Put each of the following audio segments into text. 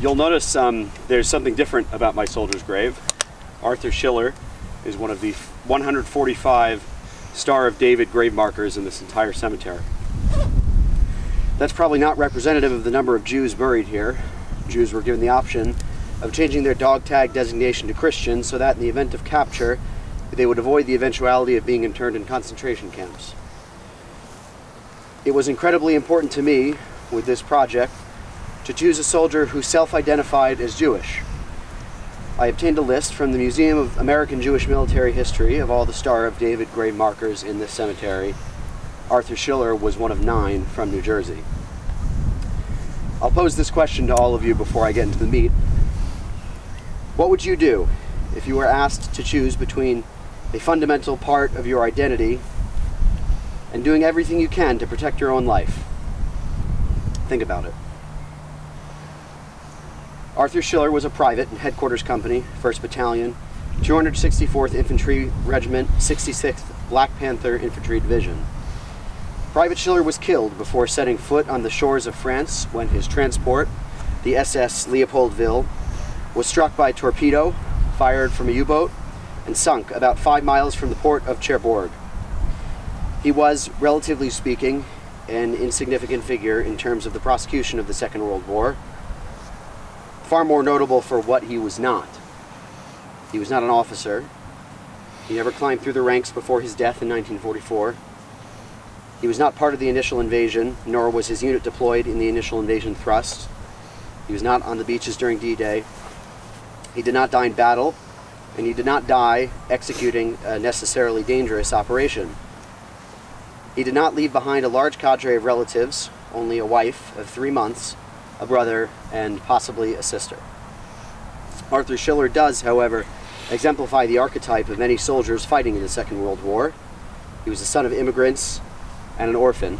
You'll notice um, there's something different about my soldier's grave. Arthur Schiller is one of the 145 Star of David grave markers in this entire cemetery. That's probably not representative of the number of Jews buried here. Jews were given the option of changing their dog tag designation to Christian so that in the event of capture, they would avoid the eventuality of being interned in concentration camps. It was incredibly important to me with this project to choose a soldier who self-identified as Jewish. I obtained a list from the Museum of American Jewish Military History of all the Star of David grave markers in this cemetery. Arthur Schiller was one of nine from New Jersey. I'll pose this question to all of you before I get into the meat. What would you do if you were asked to choose between a fundamental part of your identity and doing everything you can to protect your own life? Think about it. Arthur Schiller was a private in Headquarters Company, 1st Battalion, 264th Infantry Regiment, 66th Black Panther Infantry Division. Private Schiller was killed before setting foot on the shores of France when his transport, the SS Leopoldville, was struck by a torpedo fired from a U-boat and sunk about five miles from the port of Cherbourg. He was, relatively speaking, an insignificant figure in terms of the prosecution of the Second World War, far more notable for what he was not. He was not an officer. He never climbed through the ranks before his death in 1944. He was not part of the initial invasion, nor was his unit deployed in the initial invasion thrust. He was not on the beaches during D-Day. He did not die in battle, and he did not die executing a necessarily dangerous operation. He did not leave behind a large cadre of relatives, only a wife of three months, a brother, and possibly a sister. Arthur Schiller does, however, exemplify the archetype of many soldiers fighting in the Second World War. He was the son of immigrants and an orphan,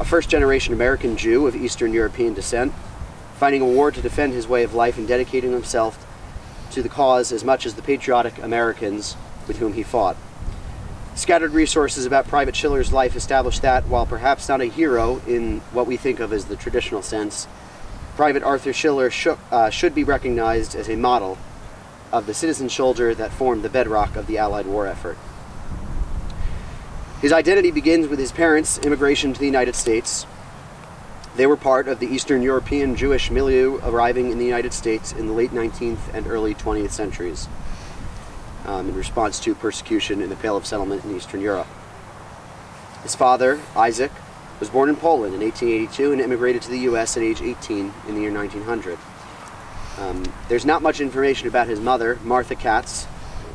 a first-generation American Jew of Eastern European descent, fighting a war to defend his way of life and dedicating himself to the cause as much as the patriotic Americans with whom he fought. Scattered resources about Private Schiller's life establish that, while perhaps not a hero in what we think of as the traditional sense, Private Arthur Schiller sh uh, should be recognized as a model of the citizen soldier that formed the bedrock of the Allied war effort. His identity begins with his parents' immigration to the United States. They were part of the Eastern European Jewish milieu arriving in the United States in the late 19th and early 20th centuries um, in response to persecution in the Pale of Settlement in Eastern Europe. His father, Isaac, was born in Poland in 1882 and immigrated to the U.S. at age 18 in the year 1900. Um, there's not much information about his mother, Martha Katz.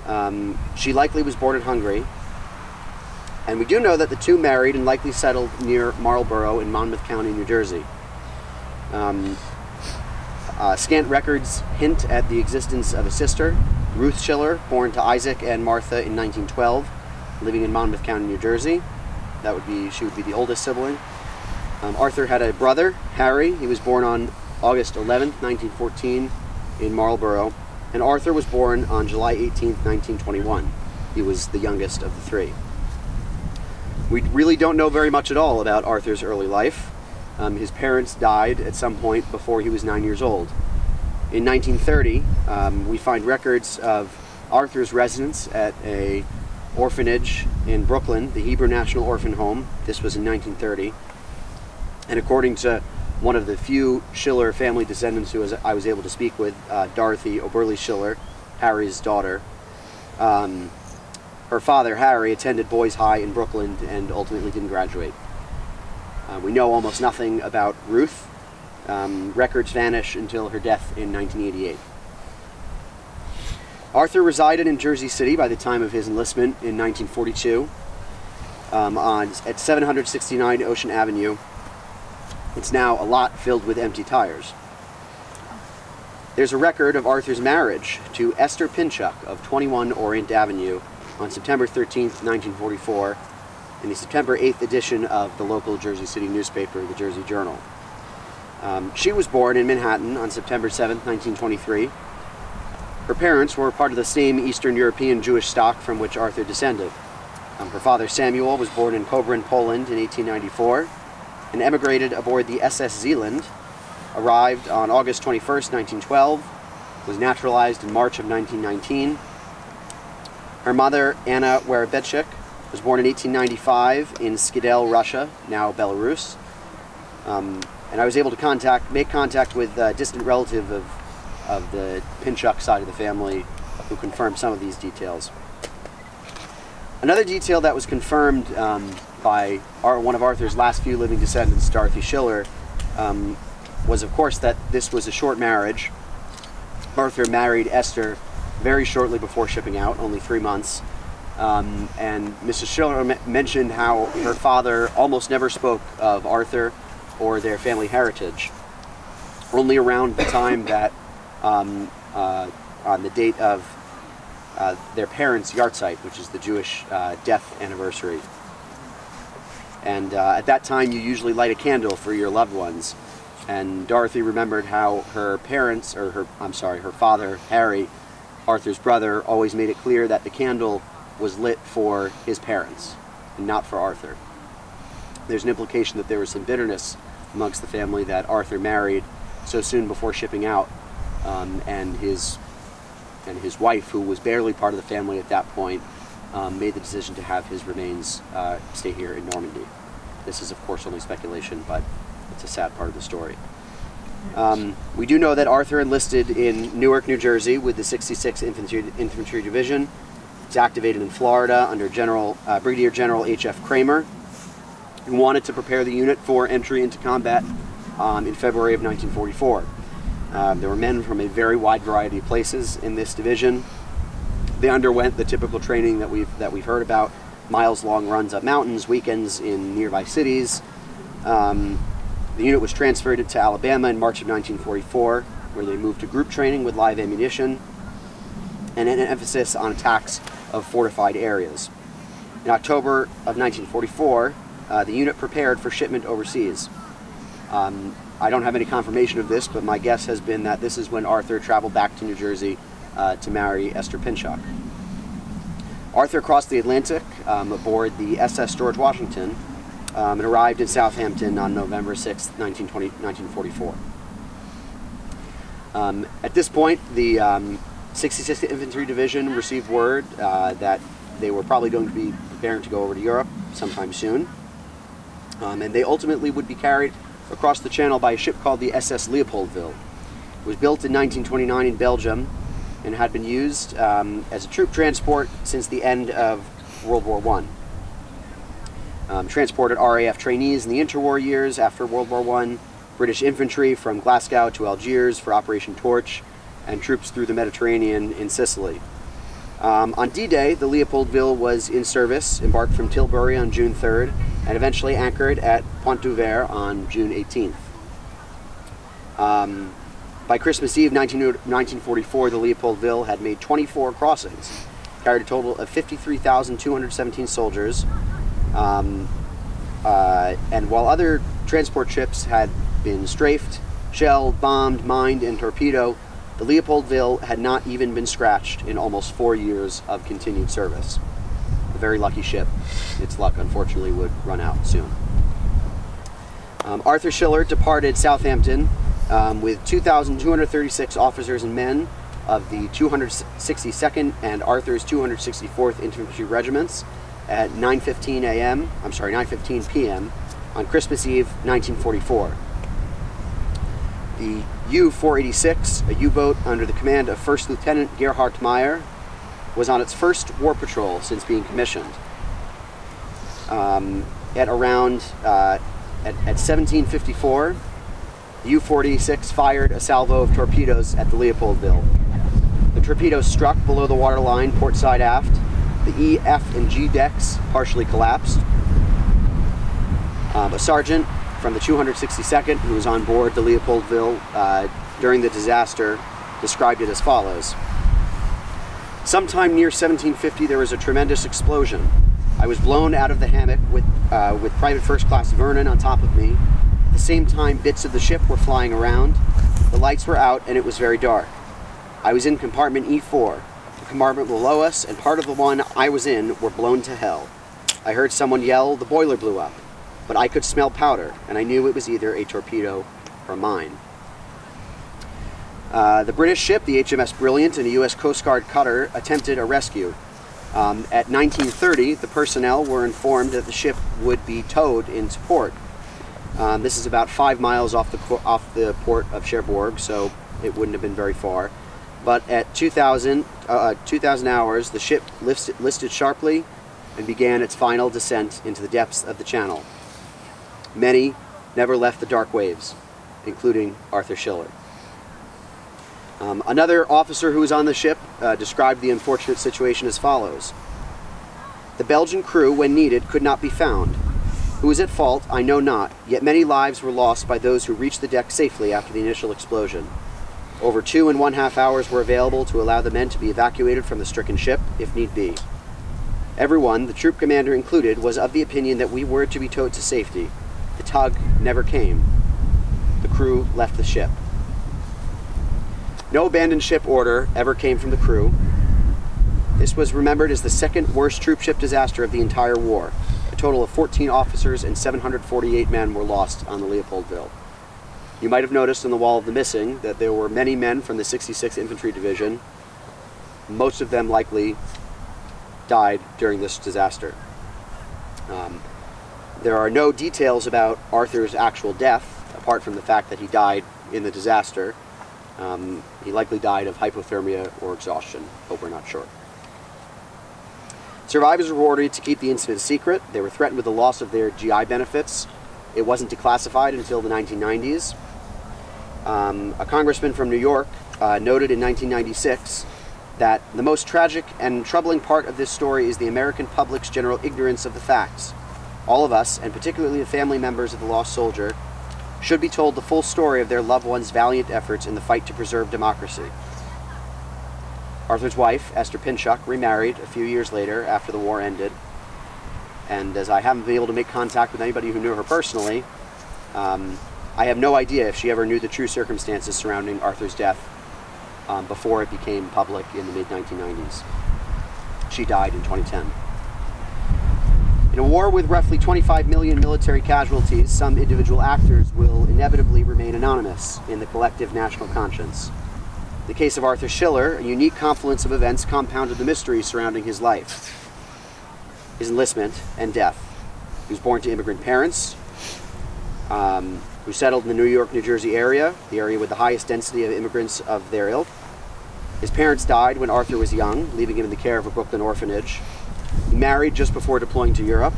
Um, she likely was born in Hungary. And we do know that the two married and likely settled near Marlboro in Monmouth County, New Jersey. Um, uh, scant records hint at the existence of a sister, Ruth Schiller, born to Isaac and Martha in 1912, living in Monmouth County, New Jersey. That would be, she would be the oldest sibling. Um, Arthur had a brother, Harry. He was born on August 11th, 1914 in Marlboro. And Arthur was born on July 18th, 1921. He was the youngest of the three. We really don't know very much at all about Arthur's early life. Um, his parents died at some point before he was nine years old. In 1930, um, we find records of Arthur's residence at a orphanage in Brooklyn, the Hebrew National Orphan Home. This was in 1930. And according to one of the few Schiller family descendants who was, I was able to speak with, uh, Dorothy Oberle Schiller, Harry's daughter, um, her father, Harry, attended Boys High in Brooklyn and ultimately didn't graduate. Uh, we know almost nothing about Ruth, um, records vanish until her death in 1988. Arthur resided in Jersey City by the time of his enlistment in 1942 um, on, at 769 Ocean Avenue. It's now a lot filled with empty tires. There's a record of Arthur's marriage to Esther Pinchuk of 21 Orient Avenue on September 13, 1944, in the September 8th edition of the local Jersey City newspaper, the Jersey Journal. Um, she was born in Manhattan on September 7, 1923. Her parents were part of the same Eastern European Jewish stock from which Arthur descended. Um, her father Samuel was born in Kobrin, Poland in 1894 and emigrated aboard the SS Zeeland arrived on August 21, 1912, was naturalized in March of 1919. Her mother, Anna Werabetchik, was born in 1895 in Skidel, Russia, now Belarus. Um, and I was able to contact, make contact with a distant relative of, of the Pinchuk side of the family who confirmed some of these details. Another detail that was confirmed um, by our, one of Arthur's last few living descendants, Dorothy Schiller, um, was of course that this was a short marriage. Arthur married Esther very shortly before shipping out, only three months. Um, and Mrs. Schiller mentioned how her father almost never spoke of Arthur or their family heritage. Only around the time that, um, uh, on the date of uh, their parents' yahrzeit, which is the Jewish uh, death anniversary. And uh, at that time, you usually light a candle for your loved ones. And Dorothy remembered how her parents, or her, I'm sorry, her father, Harry, Arthur's brother, always made it clear that the candle was lit for his parents and not for Arthur. There's an implication that there was some bitterness amongst the family that Arthur married so soon before shipping out, um, and his and his wife, who was barely part of the family at that point, um, made the decision to have his remains uh, stay here in Normandy. This is, of course, only speculation, but it's a sad part of the story. Um, we do know that Arthur enlisted in Newark, New Jersey with the 66th Infantry, Infantry Division. It's activated in Florida under General uh, Brigadier General H.F. Kramer, who wanted to prepare the unit for entry into combat um, in February of 1944. Um, there were men from a very wide variety of places in this division. They underwent the typical training that we've that we've heard about: miles-long runs up mountains, weekends in nearby cities. Um, the unit was transferred to Alabama in March of 1944, where they moved to group training with live ammunition and an emphasis on attacks of fortified areas. In October of 1944, uh, the unit prepared for shipment overseas. Um, I don't have any confirmation of this, but my guess has been that this is when Arthur traveled back to New Jersey uh, to marry Esther Pinchuk. Arthur crossed the Atlantic um, aboard the SS George Washington um, and arrived in Southampton on November 6, 1944. Um, at this point, the 66th um, Infantry Division received word uh, that they were probably going to be preparing to go over to Europe sometime soon. Um, and they ultimately would be carried across the channel by a ship called the SS Leopoldville. It was built in 1929 in Belgium and had been used um, as a troop transport since the end of World War I. Um, transported RAF trainees in the interwar years after World War I, British infantry from Glasgow to Algiers for Operation Torch, and troops through the Mediterranean in Sicily. Um, on D-Day, the Leopoldville was in service, embarked from Tilbury on June 3rd, and eventually anchored at Pont du Ver on June 18th. Um, by Christmas Eve 19, 1944, the Leopoldville had made 24 crossings, carried a total of 53,217 soldiers, um, uh, and while other transport ships had been strafed, shelled, bombed, mined, and torpedoed, the Leopoldville had not even been scratched in almost four years of continued service a very lucky ship. Its luck, unfortunately, would run out soon. Um, Arthur Schiller departed Southampton um, with 2,236 officers and men of the 262nd and Arthur's 264th Infantry Regiments at 9.15 a.m., I'm sorry, 9.15 p.m. on Christmas Eve, 1944. The U-486, a U-boat under the command of First Lieutenant Gerhard Meyer, was on its first war patrol since being commissioned. Um, at around uh, at, at 1754, U-46 fired a salvo of torpedoes at the Leopoldville. The torpedoes struck below the waterline, port side aft. The E, F, and G decks partially collapsed. Um, a sergeant from the 262nd, who was on board the Leopoldville uh, during the disaster, described it as follows. Sometime near 1750, there was a tremendous explosion. I was blown out of the hammock with, uh, with Private First Class Vernon on top of me. At the same time, bits of the ship were flying around. The lights were out and it was very dark. I was in compartment E4. The compartment below us and part of the one I was in were blown to hell. I heard someone yell, the boiler blew up. But I could smell powder, and I knew it was either a torpedo or a mine. Uh, the British ship, the HMS Brilliant, and a U.S. Coast Guard cutter attempted a rescue. Um, at 1930, the personnel were informed that the ship would be towed in support. Um, this is about five miles off the off the port of Cherbourg, so it wouldn't have been very far. But at 2,000, uh, 2,000 hours, the ship listed sharply and began its final descent into the depths of the channel. Many never left the dark waves, including Arthur Schiller. Um, another officer who was on the ship uh, described the unfortunate situation as follows. The Belgian crew, when needed, could not be found. Who was at fault, I know not, yet many lives were lost by those who reached the deck safely after the initial explosion. Over two and one half hours were available to allow the men to be evacuated from the stricken ship, if need be. Everyone, the troop commander included, was of the opinion that we were to be towed to safety. The tug never came. The crew left the ship. No abandoned ship order ever came from the crew. This was remembered as the second worst troop ship disaster of the entire war. A total of 14 officers and 748 men were lost on the Leopoldville. You might have noticed on the wall of the missing that there were many men from the 66th Infantry Division. Most of them likely died during this disaster. Um, there are no details about Arthur's actual death, apart from the fact that he died in the disaster. Um, he likely died of hypothermia or exhaustion, but we're not sure. Survivors were ordered to keep the incident secret. They were threatened with the loss of their GI benefits. It wasn't declassified until the 1990s. Um, a congressman from New York uh, noted in 1996 that the most tragic and troubling part of this story is the American public's general ignorance of the facts. All of us, and particularly the family members of the lost soldier, should be told the full story of their loved one's valiant efforts in the fight to preserve democracy. Arthur's wife, Esther Pinchuk, remarried a few years later after the war ended. And as I haven't been able to make contact with anybody who knew her personally, um, I have no idea if she ever knew the true circumstances surrounding Arthur's death um, before it became public in the mid 1990s. She died in 2010. In a war with roughly 25 million military casualties, some individual actors will inevitably remain anonymous in the collective national conscience. In the case of Arthur Schiller, a unique confluence of events compounded the mystery surrounding his life, his enlistment, and death. He was born to immigrant parents um, who settled in the New York, New Jersey area, the area with the highest density of immigrants of their ilk. His parents died when Arthur was young, leaving him in the care of a Brooklyn orphanage. Married just before deploying to Europe,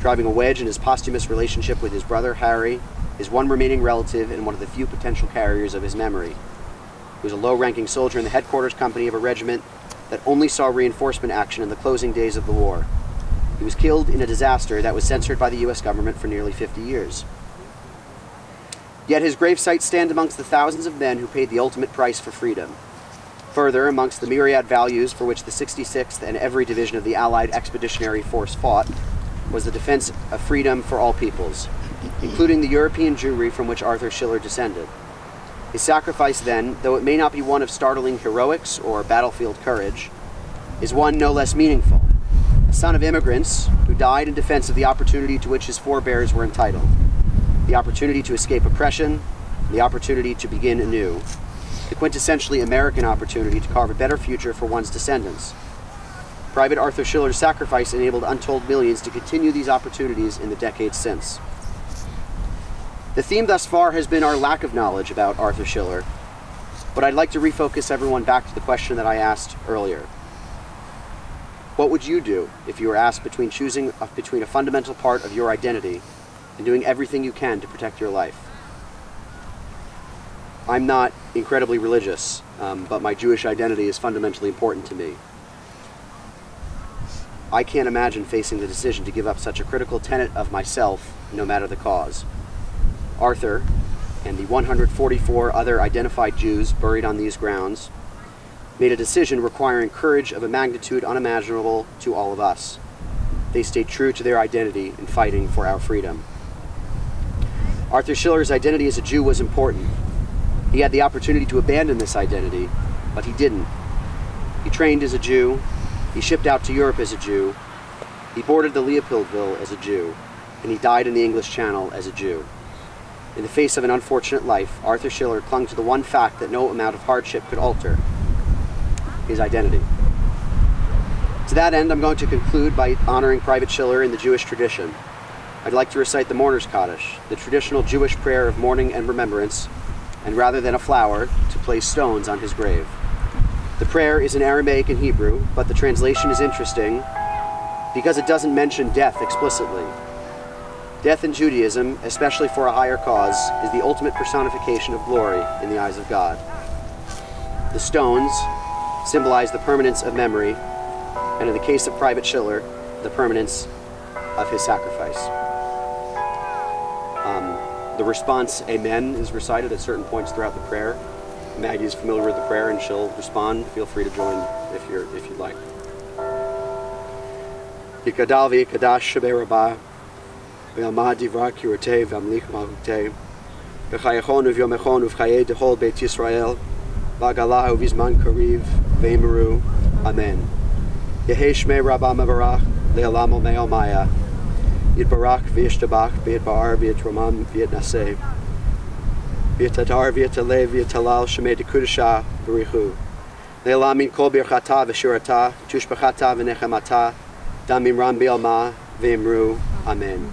driving a wedge in his posthumous relationship with his brother Harry, his one remaining relative and one of the few potential carriers of his memory. He was a low ranking soldier in the headquarters company of a regiment that only saw reinforcement action in the closing days of the war. He was killed in a disaster that was censored by the US government for nearly 50 years. Yet his gravesite stands amongst the thousands of men who paid the ultimate price for freedom. Further, amongst the myriad values for which the 66th and every division of the Allied Expeditionary Force fought was the defense of freedom for all peoples, including the European Jewry from which Arthur Schiller descended. His sacrifice, then, though it may not be one of startling heroics or battlefield courage, is one no less meaningful. A son of immigrants who died in defense of the opportunity to which his forebears were entitled the opportunity to escape oppression, the opportunity to begin anew, the quintessentially American opportunity to carve a better future for one's descendants. Private Arthur Schiller's sacrifice enabled untold millions to continue these opportunities in the decades since. The theme thus far has been our lack of knowledge about Arthur Schiller, but I'd like to refocus everyone back to the question that I asked earlier. What would you do if you were asked between choosing a, between a fundamental part of your identity and doing everything you can to protect your life? I'm not incredibly religious, um, but my Jewish identity is fundamentally important to me. I can't imagine facing the decision to give up such a critical tenet of myself, no matter the cause. Arthur and the 144 other identified Jews buried on these grounds made a decision requiring courage of a magnitude unimaginable to all of us. They stayed true to their identity in fighting for our freedom. Arthur Schiller's identity as a Jew was important, he had the opportunity to abandon this identity, but he didn't. He trained as a Jew, he shipped out to Europe as a Jew, he boarded the Leopoldville as a Jew, and he died in the English Channel as a Jew. In the face of an unfortunate life, Arthur Schiller clung to the one fact that no amount of hardship could alter his identity. To that end, I'm going to conclude by honoring Private Schiller in the Jewish tradition. I'd like to recite the Mourner's Kaddish, the traditional Jewish prayer of mourning and remembrance, and rather than a flower, to place stones on his grave. The prayer is in Aramaic and Hebrew, but the translation is interesting because it doesn't mention death explicitly. Death in Judaism, especially for a higher cause, is the ultimate personification of glory in the eyes of God. The stones symbolize the permanence of memory, and in the case of Private Schiller, the permanence of his sacrifice. The response Amen is recited at certain points throughout the prayer. Maggie is familiar with the prayer and she'll respond. Feel free to join if you're if you'd like. Yikadal v'yikadash shabei rabah v'yalmad divra kirotei v'amlich malutei v'chayachon uv'yomechon uv'chayei dehol beit Yisrael v'agala uv'izman kariv v'emeru Amen. Viet Barak, Viet Tabak, Viet Baar, Viet Ramam, Viet Naseh. Viet leilamin Viet Tale, Viet Talal, Shemei Dekudashah, Barichu. Le'lamin kol birchata v'shurata, tushbachata v'nechemata damim ram bi'alma v'imru. Amen.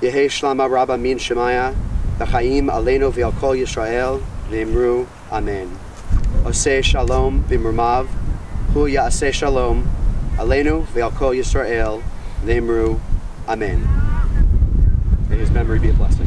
Yehi shlama rabba min shemaya, v'chaim aleinu v'al kol Yisrael, v'imru. Amen. Oseh shalom v'murmav, hu ya'aseh shalom, aleinu v'al kol Yisrael, v'imru. Amen. May his memory be a blessing.